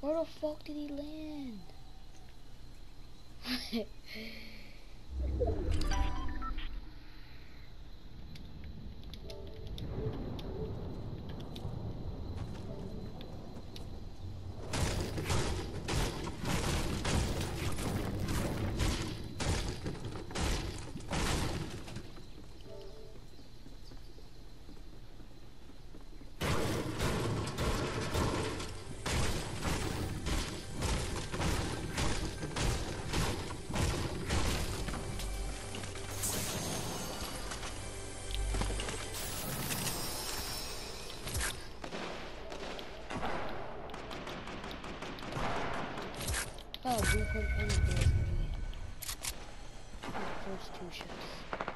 Where the fuck did he land? The first two ships.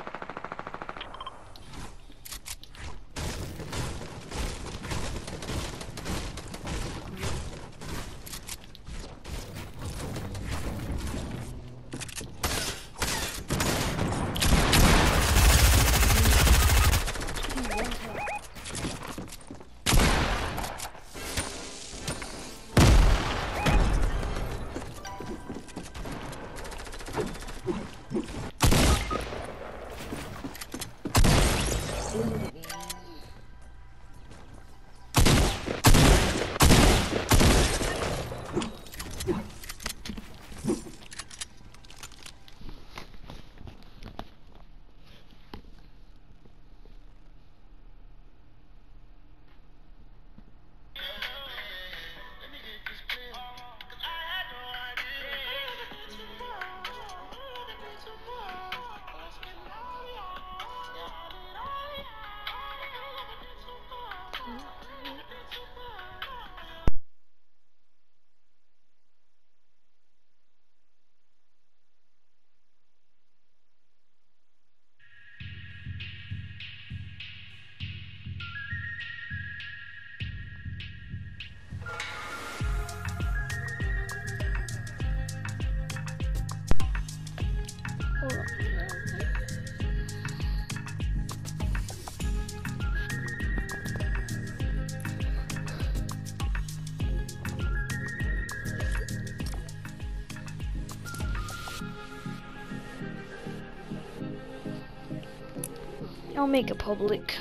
I'll make it public.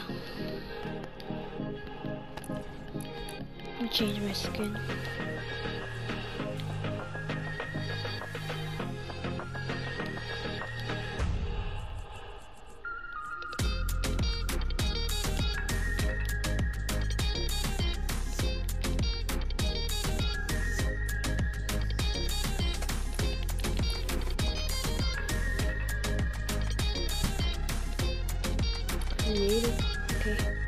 Change my skin. Creative. Okay.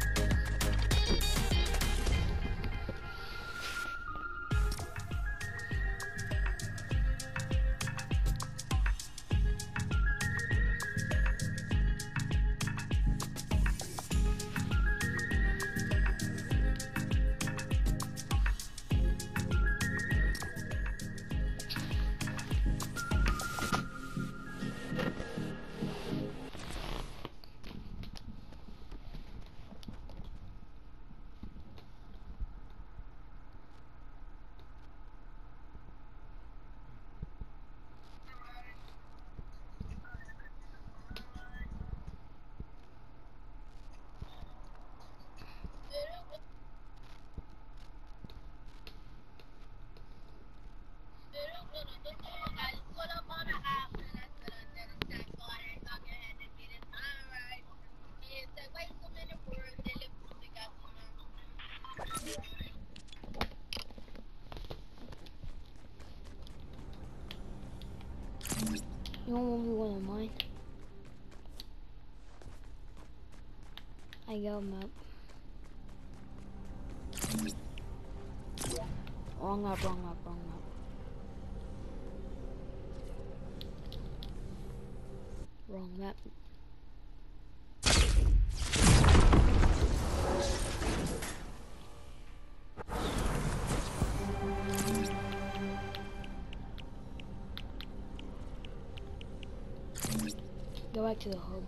You want me one of mine? I got him up. Wrong map, wrong map, wrong map. Wrong map. Back to the hub.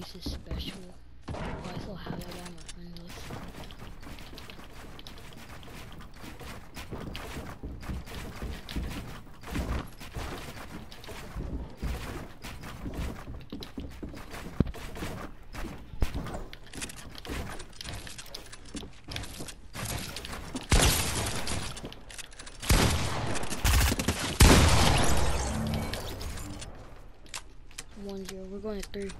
Racist special. Oh, I still have that on my friend list. One zero. We're going to three.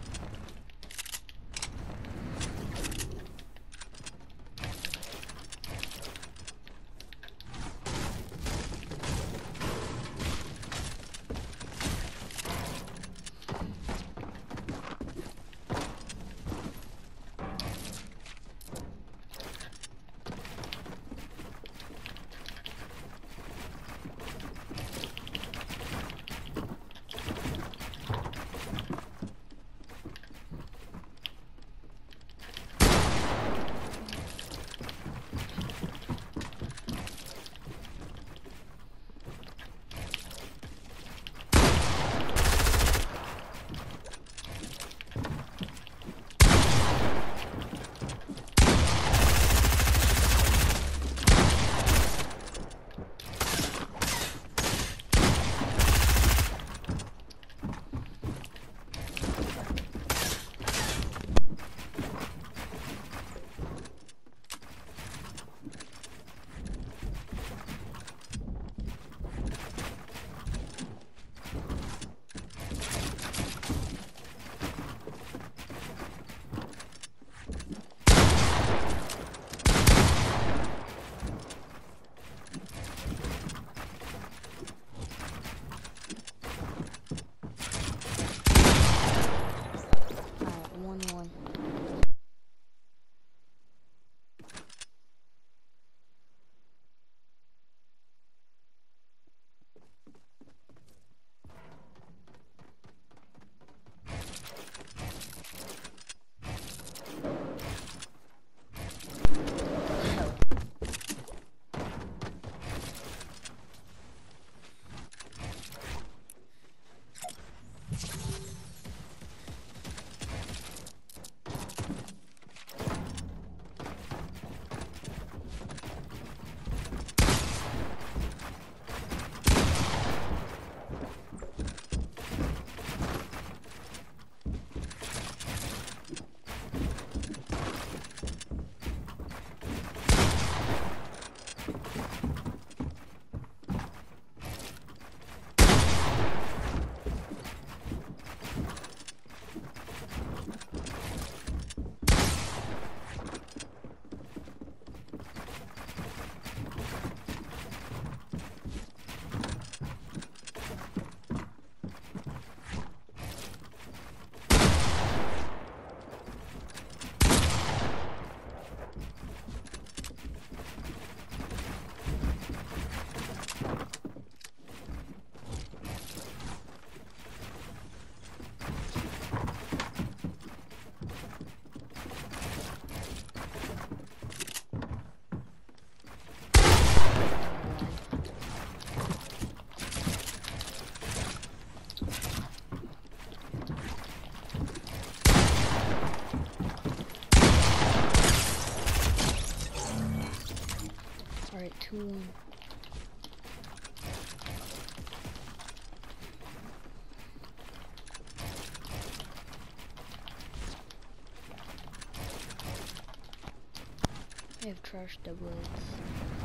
I have trash double X.